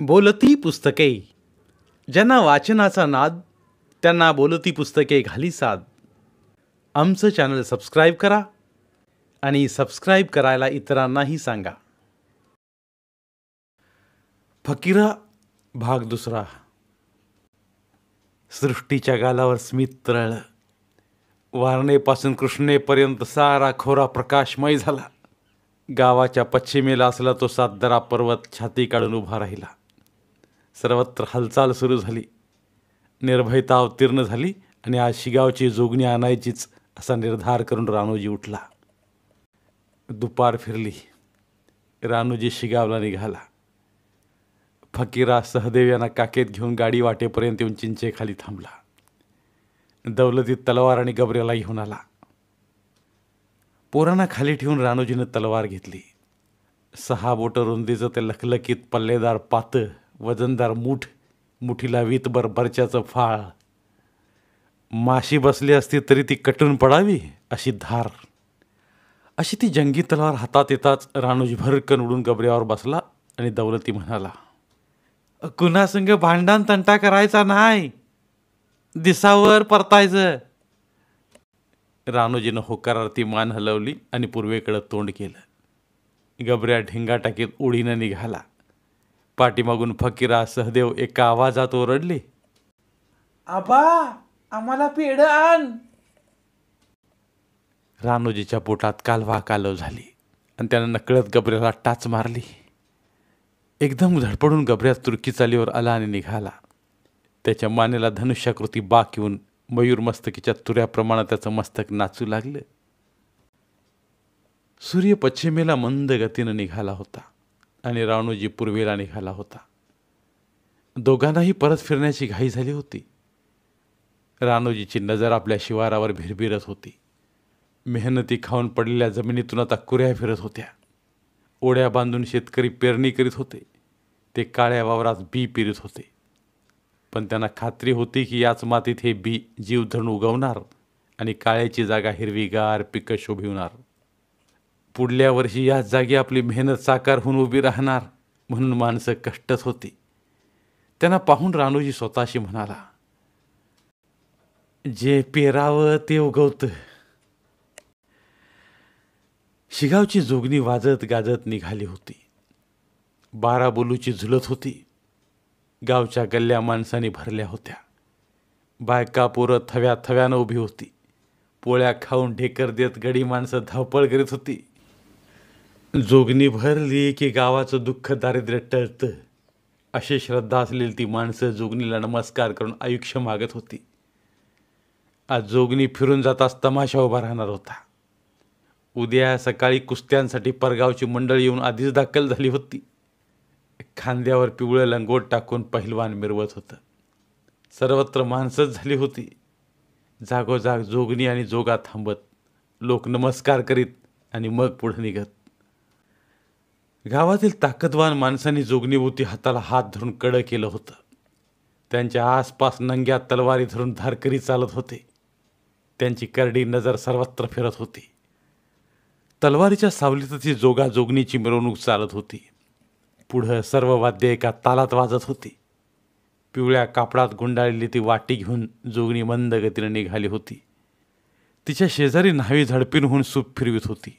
बोलती पुस्तके. ज्यांना वाचनाचा नाद त्यांना बोलती पुस्तके घाली साद. आमचं चॅनल सबस्क्राईब करा आणि सबस्क्राईब करायला इतरांनाही सांगा. फकीरा भाग दुसरा. सृष्टीच्या गालावर स्मित तरळ. वारणेपासून कृष्णेपर्यंत सारा खोरा प्रकाशमय झाला. गावाच्या पश्चिमेला असला तो सातदरा पर्वत छाती काढून उभा राहिला. सर्वत्र हालचाल सुरू झाली. निर्भयता अवतीर्ण झाली आणि आज शिगावची जोगणी आणायचीच असा निर्धार करून रानोजी उठला. दुपार फिरली. रानूजी शिगावला निघाला. फकीरा सहदेव यांना काकेत घेऊन गाडी वाटेपर्यंत येऊन चिंचेखाली थांबला. दौलतीत तलवार आणि गबऱ्याला घेऊन आला. पोरांना खाली ठेवून रानोजीनं तलवार घेतली. सहा बोटं रुंदीचं ते लखलकीत पल्लेदार पातं वजनदार मूठ मुठीला वीत बरच्याचं फाळ. माशी बसली असती तरी ती कटून पडावी अशी धार. अशी ती जंगी तलवार हातात येताच राणूज भरकन उडून गबऱ्यावर बसला आणि दौलती म्हणाला कुणासंग भांडण तंटा करायचा नाही. दिसावर परतायचं. रानोजीनं होकारार्थी मान हलवली आणि पूर्वेकडं तोंड केलं. गबऱ्या ढिंगाटाकीत उडीनं निघाला. पाठीमागून फकीरा सहदेव एका आवाजात ओरडले. आबा आम्हाला पेढ आण. रानोजीच्या पोटात कालवा कालव झाली आणि त्यानं नकळत गबऱ्याला टाच मारली. एकदम धडपडून गबऱ्या तुर्की चालीवर आला आणि निघाला. त्याच्या मानेला धनुष्याकृती बाक येऊन मयूर मस्तकीच्या तुऱ्याप्रमाणे त्याचं मस्तक नाचू लागलं. सूर्य पश्चिमेला मंद गतीनं निघाला होता. आणि राणूजी पूर्वेला निघाला होता. दोघांनाही परत फिरण्याची घाई झाली होती. रानोजीची नजर आपल्या शिवारावर भिरभिरत होती. मेहनती खाऊन पडलेल्या जमिनीतून आता कुऱ्या फिरत होत्या. ओढ्या बांधून शेतकरी पेरणी करीत होते. ते काळ्या वावरात बी पेरीत होते. पण त्यांना खात्री होती की याच मातीत हे बी जीवधण उगवणार आणि काळ्याची जागा हिरवीगार पिकं शोभिवणार. पुढल्या वर्षी याच जागी आपली मेहनत साकार होऊन उभी राहणार म्हणून माणसं कष्टच होती. त्यांना पाहून रानोजी स्वतःशी म्हणाला जे पेरावं ते उगवतं. शिगावची जोगणी वाजत गाजत निघाली होती. बारा बोलूची झुलत होती. गावच्या गल्ल्या माणसांनी भरल्या होत्या. बायका पोरं थव्या थव्यानं उभी होती. पोळ्या खाऊन ढेकर देत गडी माणसं धावपळ करीत होती. जोगणी भरली की गावाचं दुःख दारिद्र्य टळतं. अशी श्रद्धा असलेली ती माणसं जोगणीला नमस्कार करून आयुष्य मागत होती. आज जोगणी फिरून जाताच तमाशा उभा राहणार होता. उद्या सकाळी कुस्त्यांसाठी परगावची मंडळी येऊन आधीच दाखल झाली होती. खांद्यावर पिवळं लंगोट टाकून पहिलवान मिरवत होतं. सर्वत्र माणसंच झाली होती. जागोजाग जोगणी आणि जोगा थांबत लोक नमस्कार करीत आणि मग पुढे निघत. गावातील ताकदवान माणसांनी जोगणीभोवती हाताला हात धरून कडं केलं होतं. त्यांच्या आसपास नंग्या तलवारी धरून धारकरी चालत होते. त्यांची करडी नजर सर्वत्र फिरत होती. तलवारीच्या सावलीतची ही जोगा जोगणीची मिरवणूक चालत होती. पुढं सर्व वाद्य एका तालात वाजत होती. पिवळ्या कापडात गुंडाळलेली ती वाटी घेऊन जोगणी मंद गतीने निघाली होती. तिच्या शेजारी न्हावी झडपीन होऊन सूप फिरवित होती.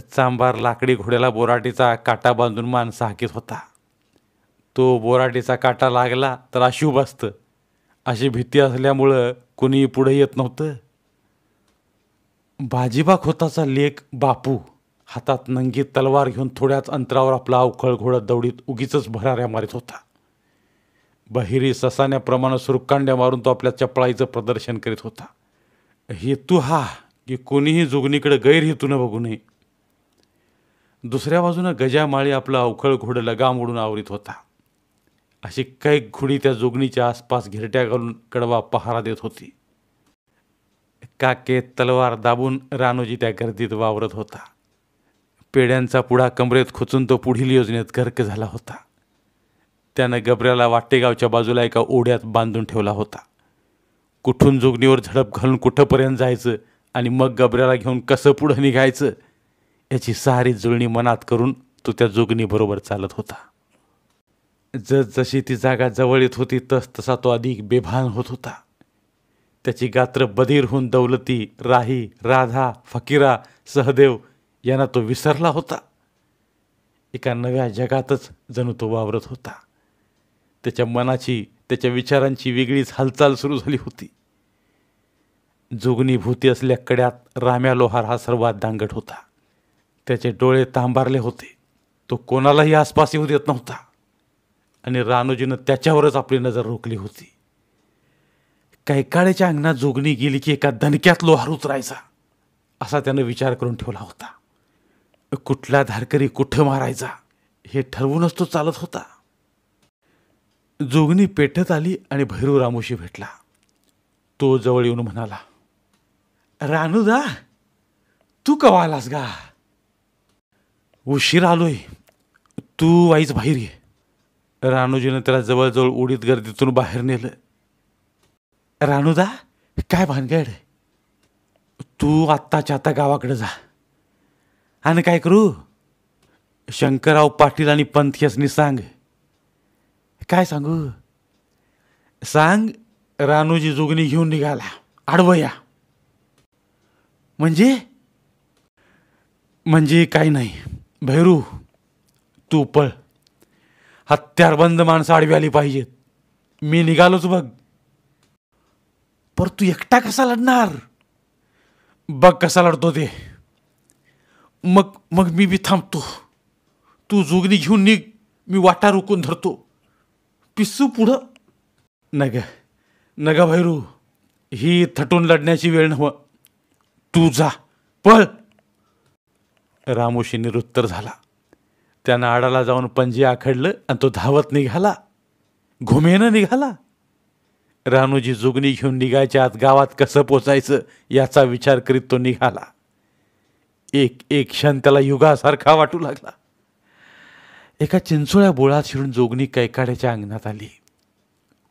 चांबार लाकडी घोड्याला बोराटीचा काटा बांधून माणसं हाकीत होता. तो बोराटीचा काटा लागला तर अशुभ असतं. अशी भीती असल्यामुळं कुणीही पुढे येत नव्हतं. बाजीबा खोताचा लेख बापू हातात नंगी तलवार घेऊन थोड्याच अंतरावर आपला अवखळ घोडत दौडीत उगीच भराऱ्या मारित होता. बहिरी ससाण्याप्रमाणे सुरकांड्या मारून तो आपल्या चपळाईचं प्रदर्शन करीत होता. हेतू हा की कोणीही जुगणीकडे गैरहेतूनं बघू नये. दुसऱ्या बाजूनं गजामाळी आपलं अवखळ घोडं लगाम उडून आवरीत होता. अशी कैक घोडी त्या जोगणीच्या आसपास घिरट्या घालून कडवा पहारा देत होती. काके तलवार दाबून रानोजी त्या गर्दीत वावरत होता. पेड्यांचा पुढा कमरेत खुचून तो पुढील योजनेत गर्क झाला होता. त्यानं गबऱ्याला वाटेगावच्या बाजूला एका ओढ्यात बांधून ठेवला होता. कुठून जोगणीवर झडप घालून कुठंपर्यंत जायचं आणि मग गबऱ्याला घेऊन कसं पुढं निघायचं याची सारी जुळणी मनात करून तो त्या जोगणीबरोबर चालत होता. जसजशी ती जागा जवळ येत होती तस तसा तो अधिक बेभान होत होता. त्याची गात्र बधीर होऊन दौलती राही राधा फकीरा सहदेव यांना तो विसरला होता. एका नव्या जगातच जणू तो वावरत होता. त्याच्या मनाची त्याच्या विचारांची वेगळीच हालचाल सुरू झाली होती. जोगणी भूती असल्या कड्यात राम्या लोहार हा सर्वात दांगट होता. त्याचे डोळे तांबारले होते. तो कोणालाही आसपास येऊ देत नव्हता. आणि रानोजीनं त्याच्यावरच आपली नजर रोखली होती. कैकाळ्याच्या अंगणात जोगणी गेली की एका दणक्यात लोहार उतरायचा असा त्यानं विचार करून ठेवला होता. कुठला धारकरी कुठं मारायचा हे ठरवूनच तो चालत होता. जोगणी पेटत आली आणि भैरू रामोशी भेटला. तो जवळ येऊन म्हणाला रानूदा तू कवा आलास गा? उशीर आलोय. तू आईच बाहेर ये. राणूजीनं त्याला जवळजवळ उडीत गर्दीतून बाहेर नेलं. रानूदा काय भानगड? तू आत्ताच्या आता गावाकडे जा. आणि काय करू? शंकरराव पाटील आणि पंथ यासनी सांग. काय सांगू? सांग राणूजी जोगणी घेऊन निघाला. आडवया. म्हणजे? म्हणजे काय नाही. भैरू तू पळ. हत्यारबंद माणसं आडवी आली पाहिजेत. मी निघालोच बघ. पर तू एकटा कसा लढणार? बघ कसा लढतो ते. मग मग मी बी थांबतो. तू जोगणी घेऊन निघ. मी वाटा रोखून धरतो. पिस्सू पुढं. नग नग भैरू ही थटून लढण्याची वेळ नव तू जा. पळ. रामोशी निरुत्तर झाला. त्यानं आडाला जाऊन पंजे आखडलं आणि तो धावत निघाला. घुमेनं निघाला. रानूजी जुगणी घेऊन निघायच्या आत गावात कसं पोचायचं याचा विचार करीत तो निघाला. एक एक क्षण त्याला युगासारखा वाटू लागला. एका चिंचोळ्या बोळात शिरून जोगणी कैकाड्याच्या अंगणात आली.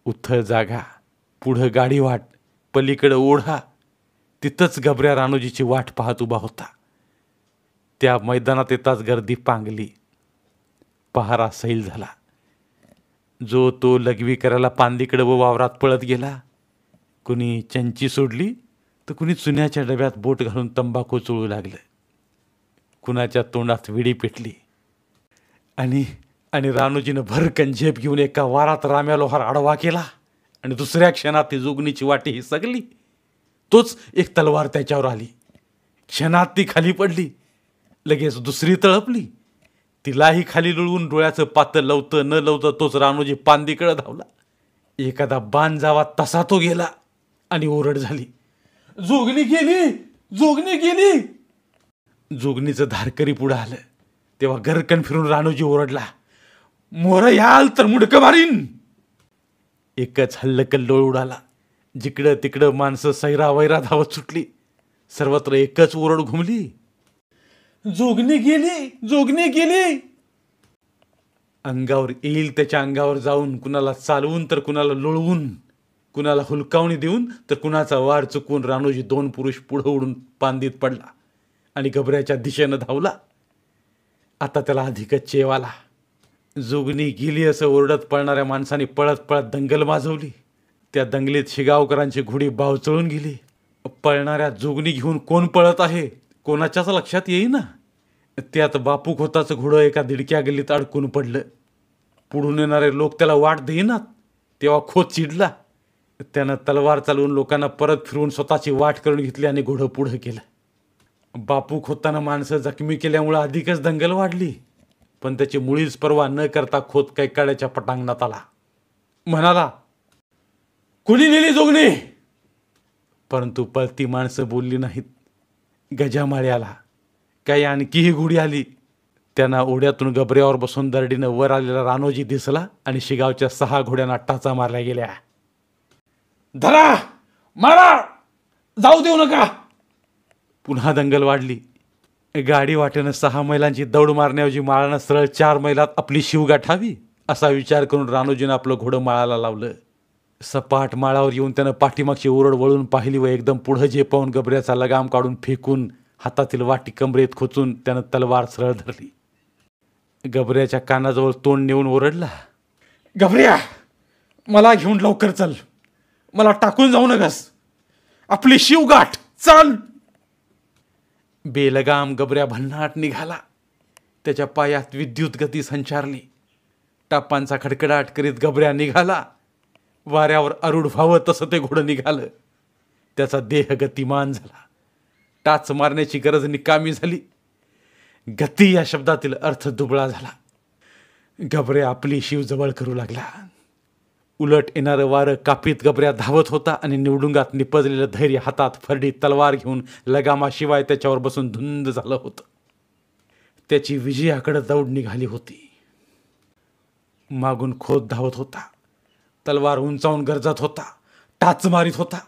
उथळ जागा पुढं गाडी वाट पलीकडं ओढा. तिथंच गबऱ्या रानोजीची वाट पाहत उभा होता. त्या मैदानात येताच गर्दी पांगली. पहारा सैल झाला. जो तो लघवी करायला पांदीकडे व वावरात पळत गेला. कुणी चंची सोडली तर कुणी चुन्याच्या डब्यात बोट घालून तंबाखू चोळू लागलं. कुणाच्या तोंडात विडी पेटली. आणि आणि रानूजीनं भरकन झेप घेऊन एका वारात राम्या लोहार आडवा केला. आणि दुसऱ्या क्षणात ती जोगणीची वाटी ही सगली तोच एक तलवार त्याच्यावर आली. क्षणात ती खाली पडली. लगेच दुसरी तळपली. तिलाही खाली लुळवून डोळ्याचं पातळ लवतं न लवतं तोच रानोजी पांदीकडं धावला. एखादा बाण जावा तसा तो गेला आणि ओरड झाली. जोगणी गेली जोगणी गेली. जोगणीचं धारकरी पुढं आलं. तेव्हा गरकन फिरून रानोजी ओरडला मोर याल तर मुडकं मारीन. एकच हल्लकल्लोळ उडाला. जिकडं तिकडं माणसं सैरा वैरा धावत सुटली. सर्वत्र एकच ओरड घुमली. जोगणी गेली जोगणी गेली. अंगावर येईल त्याच्या अंगावर जाऊन कुणाला चालवून तर कुणाला लोळवून कुणाला हुलकावणी देऊन तर कुणाचा वार चुकवून रानोजी दोन पुरुष पुढं उडून पांदीत पडला आणि गबऱ्याच्या दिशेनं धावला. आता त्याला अधिकच चेव आला. जोगणी गेली असं ओरडत पळणाऱ्या माणसाने पळत पळत दंगल माजवली. त्या दंगलीत शिगावकरांची घोडी बावचळून गेली. पळणाऱ्या जोगणी घेऊन कोण पळत आहे? कोणाच्याच लक्षात येईना. त्यात बापू खोताचं घोडं एका दिडक्या गल्लीत अडकून पडलं. पुढून येणारे लोक त्याला वाट देईनात. तेव्हा खोत चिडला. त्यानं तलवार चालवून लोकांना परत फिरवून स्वतःची वाट करून घेतली आणि घोडं पुढं केलं. बापू खोतानं माणसं जखमी केल्यामुळं अधिकच दंगल वाढली. पण त्याची मुळीच पर्वा न करता खोत कैकाड्याच्या पटांगणात आला. म्हणाला कुणी नेली जोगणी? परंतु पळती माणसं बोलली नाहीत. गजामाळी आला काही आणखीही घोडी आली त्यांना ओढ्यातून गबऱ्यावर बसून दरडीनं वर आलेला रानोजी दिसला आणि शिगावच्या सहा घोड्यांना टाचा मारल्या गेल्या. धरा मारा जाऊ देऊ नका. पुन्हा दंगल वाढली. गाडी वाटेनं सहा मैलांची दौड मारण्याऐवजी माळानं सरळ चार मैलात आपली शिव गाठावी असा विचार करून रानोजीनं आपलं घोडं माळाला लावलं. सपाट माळावर येऊन त्यानं पाठीमागची ओरड वळून पाहिली व एकदम पुढं झेपावून गबऱ्याचा लगाम काढून फेकून हातातील वाटी कमरेत खोचून त्यानं तलवार सरळ धरली. गबऱ्याच्या कानाजवळ तोंड नेऊन ओरडला. घबऱ्या मला घेऊन लवकर चल. मला टाकून जाऊ नकस आपली शिवगाठ चल. बेलगाम गबऱ्या भन्नाट निघाला. त्याच्या पायात विद्युत गती संचारली. टापांचा खडखडाट करीत गबऱ्या निघाला. वाऱ्यावर अरुड व्हावं तसं ते घोडं निघालं. त्याचा देह गतिमान झाला. टाच मारण्याची गरज निकामी झाली. गती या शब्दातील अर्थ दुबळा झाला. गबरे आपली शिव जवळ करू लागला. उलट येणारं वारं कापीत गबऱ्या धावत होता आणि निवडुंगात निपजलेलं धैर्य हातात फरडी तलवार घेऊन लगामाशिवाय त्याच्यावर बसून धुंद झालं होतं. त्याची विजयाकडे दौड निघाली होती. मागून खोत धावत होता. तलवार उंचावून गरजत होता. टाच मारीत होता.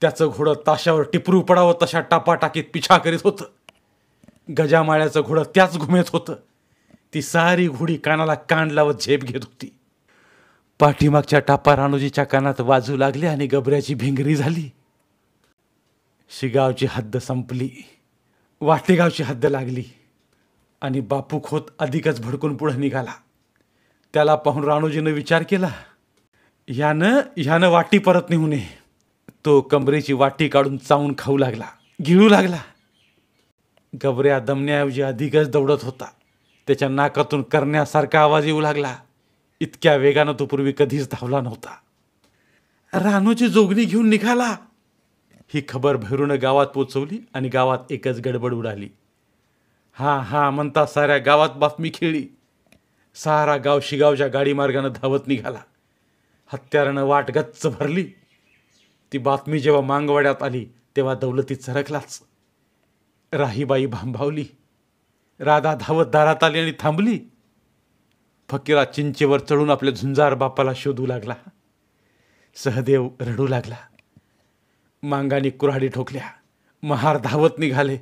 त्याचं घोडं ताशावर टिपरू पडावं तशा टापाटाकीत पिछा करीत होतं. गजामाळ्याचं घोडं त्याच घुमेत होतं. ती सारी घोडी कानाला कान लावत झेप घेत होती. पाठीमागच्या टापा रानुजीच्या कानात वाजू लागली आणि गबऱ्याची भिंगरी झाली. शिगावची हद्द संपली. वाटेगावची हद्द लागली. आणि बापू खोत अधिकच भडकून पुढे निघाला. त्याला पाहून राणोजीनं विचार केला ह्यानं ह्यानं वाटी परत नेऊ नये. तो कमरेची वाटी काढून चावून खाऊ लागला गिळू लागला. गबऱ्या दमण्याऐवजी अधिकच दौडत होता. त्याच्या नाकातून करण्यासारखा आवाज येऊ लागला. इतक्या वेगानं तो पूर्वी कधीच धावला नव्हता. रानूची जोगणी घेऊन निघाला. ही खबर भैरूनं गावात पोचवली आणि गावात एकच गडबड उडाली. हा हा म्हणता साऱ्या गावात बातमी खेळली. सारा गाव शिगावच्या गाडी मार्गानं धावत निघाला. हत्यारानं वाट गच्च भरली. ती बातमी जेव्हा मांगवाड्यात आली तेव्हा दौलती चरकलाच राहीबाई भांभावली राधा धावत दारात आली आणि थांबली. फकीरा चिंचेवर चढून आपल्या झुंजार बापाला शोधू लागला. सहदेव रडू लागला. मांगाने कुऱ्हाडी ठोकल्या. महार धावत निघाले.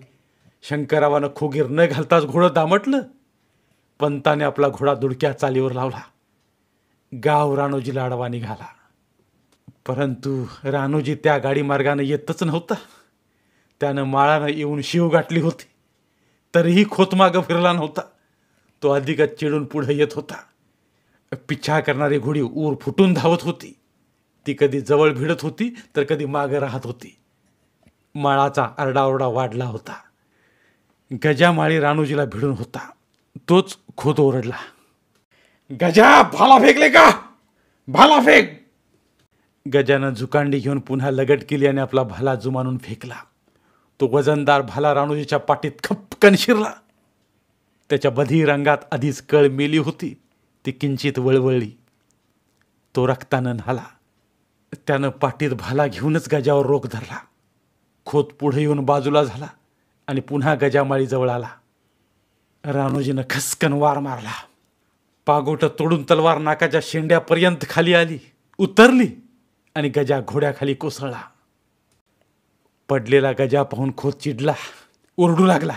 शंकरावानं खोगीर न घालताच घोडं दामटलं. पंताने आपला घोडा दुडक्या चालीवर लावला. गाव राणोजीला आडवा निघाला. परंतु रानूजी त्या गाडी मार्गानं येतच नव्हता. त्यानं माळानं येऊन शिव गाठली होती. तरीही खोतमागं फिरला नव्हता. तो अधिकच चिडून पुढे येत होता. पिछा करणारी घोडी ऊर फुटून धावत होती. ती कधी जवळ भिडत होती तर कधी मागं राहत होती. माळाचा आरडाओरडा वाढला होता. गजामाळी राणूजीला भिडून होता. तोच खोत ओरडला. गजा भाला फेकले का? भाला फेक! गजानं झुकांडी घेऊन पुन्हा लगट केली आणि आपला भाला जुमानून फेकला. तो वजनदार भाला राणूजीच्या पाठीत खपकन शिरला. त्याच्या बधी रंगात आधीच कळ मेली होती. ती किंचित वळवळली. तो रक्तानं न्हाला. त्यानं पाठीत भाला घेऊनच गजावर रोख धरला. खोत पुढे येऊन बाजूला झाला आणि पुन्हा गजामाळीजवळ आला. राणूजीनं खसकन वार मारला. पागोटं तोडून तलवार नाकाच्या शेंड्यापर्यंत खाली आली. उतरली. आणि गजा घोड्याखाली कोसळला. पडलेला गजा पाहून खोत चिडला ओरडू लागला.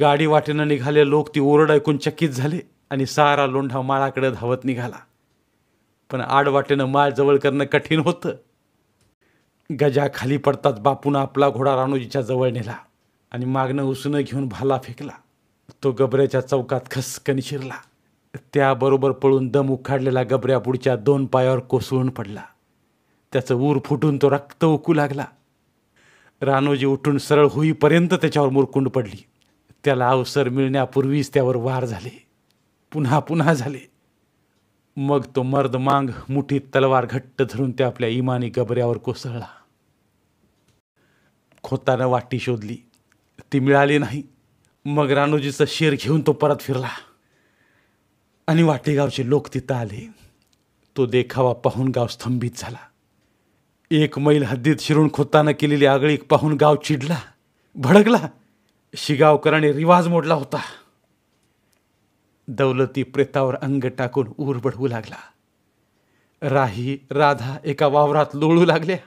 गाडी वाटेनं निघाले लोक ती ओरड ऐकून चकित झाले आणि सारा लोंढा माळाकडे धावत निघाला. पण आडवाटेनं माळ जवळ करणं कठीण होतं. गजा खाली पडताच बापून आपला घोडा राणूजीच्या जवळ नेला आणि मागणं उसणं घेऊन भाला फेकला. तो गबऱ्याच्या चौकात खसकन शिरला. त्याबरोबर पळून दम उखाडलेला गबऱ्या पुढच्या दोन पायावर कोसळून पडला. त्याचं ऊर फुटून तो रक्त उकू लागला. रानोजी उठून सरळ होईपर्यंत त्याच्यावर मुरकुंड पडली. त्याला अवसर मिळण्यापूर्वीच त्यावर वार झाले. पुन्हा पुन्हा झाले. मग तो मर्द मांग मुठीत तलवार घट्ट धरून त्या आपल्या इमानी गबऱ्यावर कोसळला. खोतानं वाटी शोधली. ती मिळाली नाही. मग रानोजीचं शेर घेऊन तो परत फिरला. आणि वाटेगावचे लोक तिथं आले. तो देखावा पाहून गाव स्तंभित झाला. एक मैल हद्दीत शिरून खोतानं केलेली आगळी पाहून गाव चिडला भडकला. शिगावकराने रिवाज मोडला होता. दौलती प्रेतावर अंग टाकून ऊर बढवू लागला. राही राधा एका वावरात लोळू लागल्या.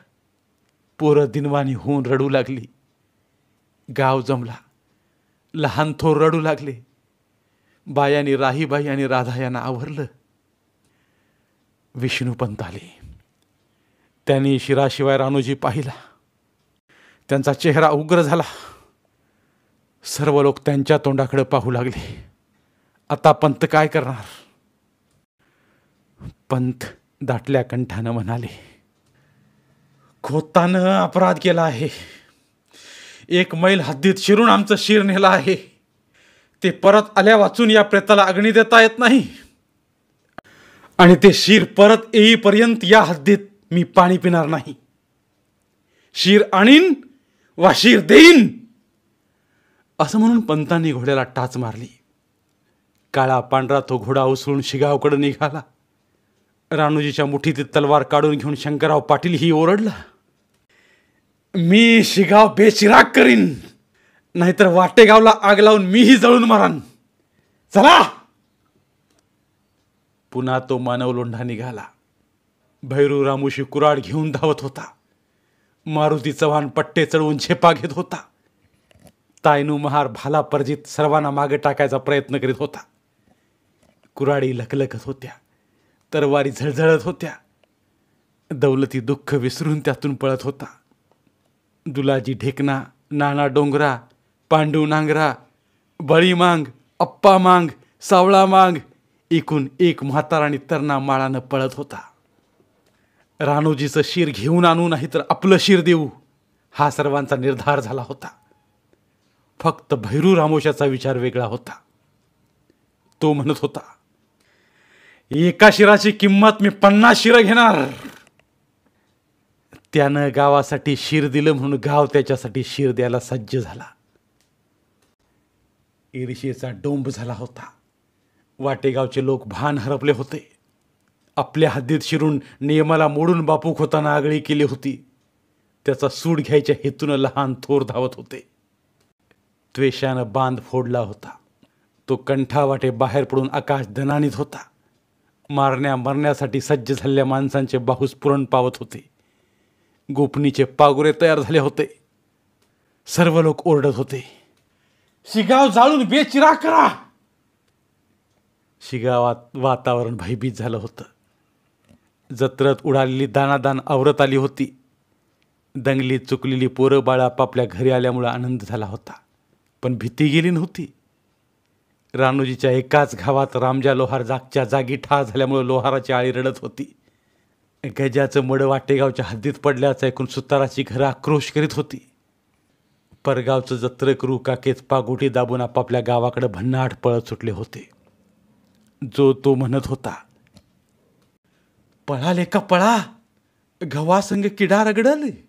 पोरं दिनवाणी होऊन रडू लागली. गाव जमला. लहान थोर रडू लागले. बायाने राहीबाई आणि राधा यांना आवरलं. विष्णूपंत आले. त्यांनी शिराशिवाय रानोजी पाहिला. त्यांचा चेहरा उग्र झाला. सर्व लोक त्यांच्या तोंडाकडे पाहू लागले. आता पंत काय करणार? पंत दाटल्या कंठानं म्हणाले खोतानं अपराध केला आहे. एक मैल हद्दीत शिरून आमचं शिर नेलं आहे. ते परत आल्या वाचून या प्रेताला अग्नी देता येत नाही. आणि ते शिर परत येईपर्यंत या हद्दीत मी पाणी पिणार नाही. शिर आणीन वा शीर देईन. असं म्हणून पंतांनी घोड्याला टाच मारली. काळा पांढरा तो घोडा उसळून शिगावकडे निघाला. राणूजीच्या मुठीतील तलवार काढून घेऊन शंकरराव पाटील ही ओरडला. मी शिगाव बेचिराग करीन. नाहीतर वाटेगावला आग लावून मीही जळून मारान. चला! पुन्हा तो मानव लोंढा निघाला. भैरू रामूशी कुराड घेऊन धावत होता. मारुती चव्हाण पट्टे चढवून झेपा घेत होता. तायनू महार भाला परजित सर्वांना मागे टाकायचा प्रयत्न करीत होता. कुराडी लखलखत होत्या. तरवारी झळझळत होत्या. दौलती दुःख विसरून त्यातून पळत होता. दुलाजी ढेकना नाना डोंगरा पांडू नांगरा बळी मांग अप्पा मांग सावळा मांग एकूण एक म्हाताराणी तरणा माळानं पळत होता. रानोजीचं शिर घेऊन आणू नाही तर आपलं शिर देऊ हा सर्वांचा निर्धार झाला होता. फक्त भैरू रामोशाचा विचार वेगळा होता. तो म्हणत होता एका शिराची किंमत मी पन्नास शिरं घेणार. त्यानं गावासाठी शिर दिलं म्हणून गाव त्याच्यासाठी शिर द्यायला सज्ज झाला. ईर्षेचा डोंब झाला होता. वाटेगावचे लोक भान हरपले होते. आपल्या हद्दीत शिरून नियमाला मोडून बापूक होताना आगळी केली होती. त्याचा सूड घ्यायच्या हेतून लहान थोर धावत होते. त्वेषानं बांध फोडला होता. तो कंठावाटे बाहेर पडून आकाश दनानीत होता. मारण्या मरण्यासाठी सज्ज झालेल्या माणसांचे बाहूस पुरण पावत होते. गोपनीचे पागुरे तयार झाले होते. सर्व लोक ओरडत होते. शिगाव जाळून बेचिरा करा. शिगावात वातावरण भयभीत झालं होतं. जत्रत उडालेली दानादान आवरत आली होती. दंगली चुकलेली पोरं बाळा आपापल्या घरी आल्यामुळं आनंद झाला होता. पण भीती गेली नव्हती. रानोजीच्या एकाच गावात रामजा लोहार जागच्या जागी ठार झाल्यामुळं लोहाराची आळी रडत होती. गजाचं मड वाटेगावच्या हद्दीत पडल्याचं ऐकून सुताराची घरं आक्रोश करीत होती. परगावचं जत्र करू काकेच पागोटी दाबून आपापल्या गावाकडे भन्नाट पळत सुटले होते. जो तो म्हणत होता पळाले का पळा गव्हासंग किडा रगडले.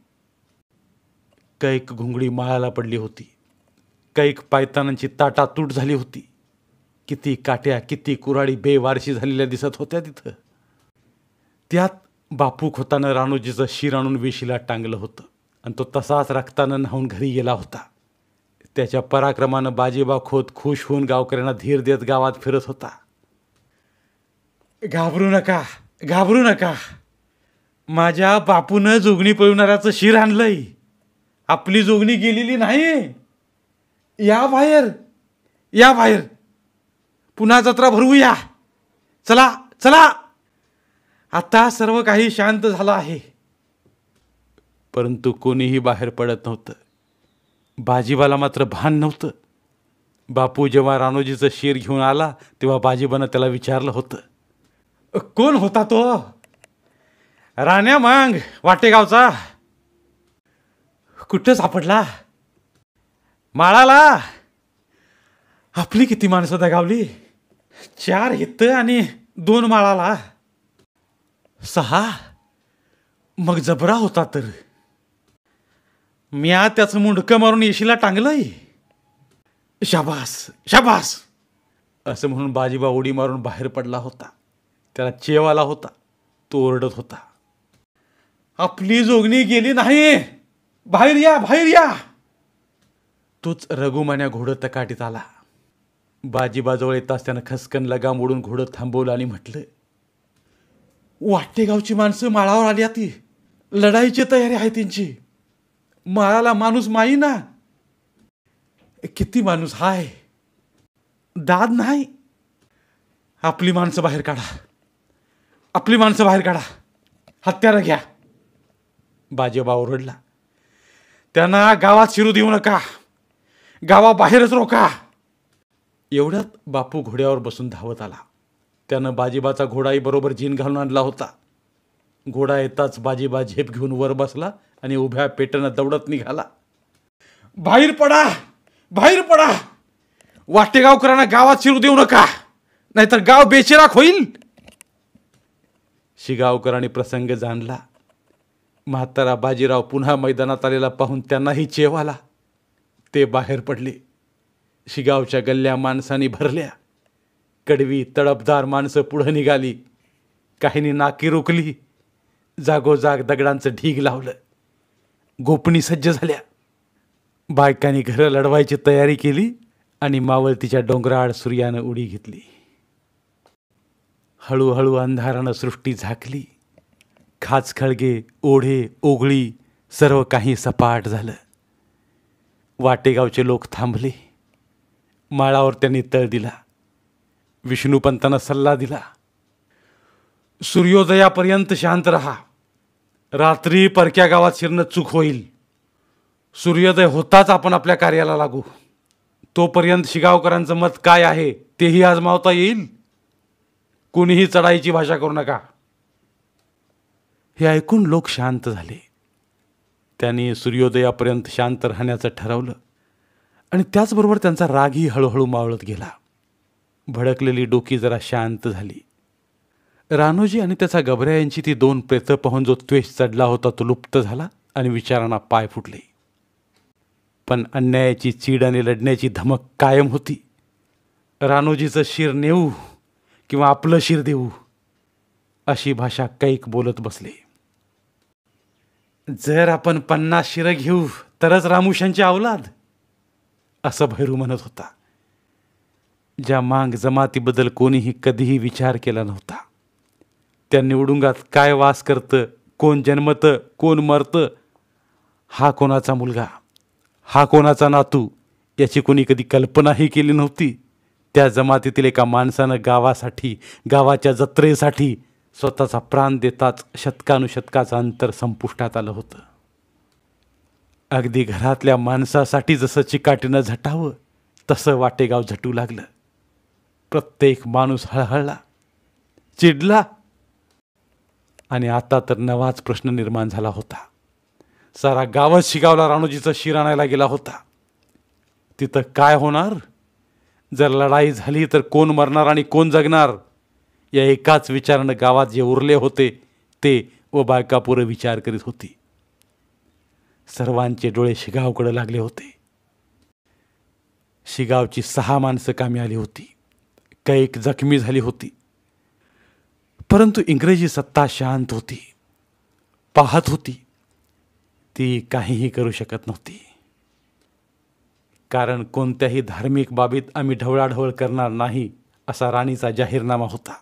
कैक घुंगडी माळाला पडली होती. कैक पायतानांची ताटातूट झाली होती. किती काट्या किती कुराडी बेवारशी झालेल्या दिसत होत्या तिथं. त्यात बापू खोतानं राणोजीचं शिर आणून वेशीला टांगलं होतं. आणि तो तसाच रक्तानं न्हावून घरी गेला होता. त्याच्या पराक्रमानं बाजीबा खोत खुश होऊन गावकऱ्यांना धीर देत गावात फिरत होता. घाबरू नका. घाबरू नका. माझ्या बापूनं जोगणी पळवणाऱ्याचं शिर आणलंय. आपली जोगणी गेलेली नाही. या बाहेर या बाहेर. पुन्हा जत्रा भरवूया. चला चला. आता सर्व काही शांत झालं आहे. परंतु कोणीही बाहेर पडत नव्हतं. बाजीबाला मात्र भान नव्हतं. बापू जेव्हा राणोजीचं शिर घेऊन आला तेव्हा बाजीबानं त्याला विचारलं होतं. कोण होता तो? राण्या मांग वाटेगावचा. कुठं सापडला? माळाला. आपली किती माणसं दगावली चार हित आणि दोन माळाला. सहा? मग जबरा होता तर. म्या त्याचं मुंडकं मारून येशीला टांगलंय. शाबास शाबास. असं म्हणून बाजीबा उडी मारून बाहेर पडला होता. त्याला चेव आला होता. तो ओरडत होता. आपली जोगणी गेली नाही. बाहेर या बाहेर या. तोच रघुमान्या घोडं तकाटीत आला. बाजीबाजवळ येताच त्यानं खसकन लगाम ओढून घोडं थांबवलं आणि म्हटलं वाटेगावची माणसं माळावर आली ती लढाईची तयारी आहे त्यांची. माळाला माणूस माई ना. किती माणूस हाय. दाद नाही. आपली माणसं बाहेर काढा. आपली माणसं बाहेर काढा. हत्यारं घ्या. बाजीबा ओरडला. त्यांना गावात शिरू देऊ नका. गावाबाहेरच रोका. एवढ्यात बापू घोड्यावर बसून धावत आला. त्यानं बाजीबाचा घोडाही बरोबर जीन घालून आणला होता. घोडा येताच बाजीबा झेप घेऊन वर बसला आणि उभ्या पेटनं दौडत निघाला. बाहेर पडा. बाहेर पडा. वाटेगावकरांना गावात शिरू देऊ नका. नाहीतर गाव बेचिराक होईल. शिगावकरांनी प्रसंग जाणला. म्हातारा बाजीराव पुन्हा मैदानात आलेला पाहून त्यांनाही चेव आला. ते बाहेर पडले. शिगावच्या गल्ल्या माणसांनी भरल्या. कडवी तडपदार माणसं पुढं निघाली. काहींनी नाकी रोखली. जागोजाग दगडांचं ढीग लावलं. गोपणी सज्ज झाल्या. बायकांनी घरं लढवायची तयारी केली आणि मावळतीच्या डोंगराळ सूर्यानं उडी घेतली. हळूहळू अंधारानं सृष्टी झाकली. खाचखळगे ओढे ओघळी सर्व काही सपाट झालं. वाटेगावचे लोक थांबले. माळावर त्यांनी तळ दिला. विष्णूपंतांना सल्ला दिला. सूर्योदयापर्यंत शांत रहा. रात्री परक्या गावात शिरणं चूक होईल. सूर्योदय होताच आपण आपल्या कार्याला लागू. तोपर्यंत शिगावकरांचं मत काय आहे तेही आजमावता येईल. कुणीही चढाईची भाषा करू नका. हे ऐकून लोक शांत झाले. त्यांनी सूर्योदयापर्यंत शांत राहण्याचं ठरवलं आणि त्याचबरोबर त्यांचा रागही हळूहळू मावळत गेला. भडकलेली डोकी जरा शांत झाली. रानोजी आणि त्याचा गबऱ्या यांची ती दोन प्रेतं पाहून जो त्वेष चढला होता तो लुप्त झाला आणि विचारांना पाय फुटले. पण अन्यायाची चीड आणि लढण्याची धमक कायम होती. रानोजीचं शिर नेऊ किंवा आपलं शिर देऊ अशी भाषा कैक बोलत बसले. जर आपण पन्नास शिरं घेऊ तरच रामुशांची अवलाद असं भैरू म्हणत होता. ज्या मांग जमातीबद्दल कोणीही कधीही विचार केला नव्हता. त्या निवडुंगात काय वास करतं कोण जन्मतं कोण मरतं हा कोणाचा मुलगा हा कोणाचा नातू याची कोणी कधी कल्पनाही केली नव्हती. त्या जमातीतील एका माणसानं गावासाठी गावाच्या जत्रेसाठी स्वतःचा प्राण देताच शतकानुशतकाचं अंतर संपुष्टात आलं होतं. अगदी घरातल्या माणसासाठी जसं चिकाटीनं झटावं तसं वाटेगाव झटू लागलं. प्रत्येक माणूस हळहळला चिडला आणि आता तर नवाच प्रश्न निर्माण झाला होता. सारा गावच शिगावला राणूजीचा शिर आणायला गेला होता. तिथं काय होणार? जर लढाई झाली तर कोण मरणार आणि कोण जगणार? या एकाच विचारानं गावात जे उरले होते ते व बायकापुरं विचार करीत होती. सर्वांचे डोळे शिगावकडे लागले होते. शिगावची सहा माणसं कामी आली होती. कैक जखमी झाली होती. परंतु इंग्रजी सत्ता शांत होती. पाहत होती. ती काहीही करू शकत नव्हती. कारण कोणत्याही धार्मिक बाबीत आम्ही ढवळाढवळ करणार नाही असा राणीचा जाहीरनामा होता.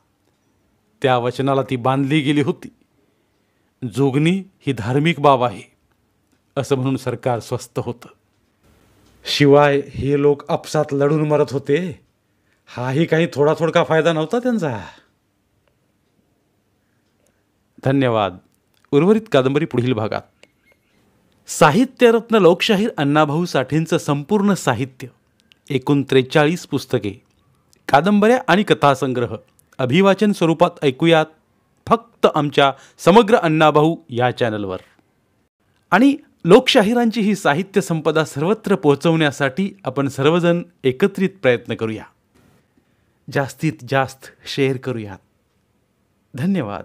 त्या वचनाला ती बांधली गेली होती. जोगणी ही धार्मिक बाब आहे असं म्हणून सरकार स्वस्त होतं. शिवाय हे लोक आपसात लढून मरत होते. हाही काही थोडा थोडका फायदा नव्हता त्यांचा. धन्यवाद. उर्वरित कादंबरी पुढील भागात. साहित्यरत्न लोकशाहीर अण्णाभाऊ साठेंचं संपूर्ण साहित्य. एकूण त्रेचाळीस पुस्तके. कादंबऱ्या आणि कथासंग्रह. अभिवाचन स्वरूपात ऐकूयात फक्त आमच्या समग्र अण्णाभाऊ या चॅनलवर. आणि लोकशाहिरांची ही साहित्य संपदा सर्वत्र पोहोचवण्यासाठी आपण सर्वजण एकत्रित प्रयत्न करूया. जास्तीत जास्त शेअर करूयात. धन्यवाद.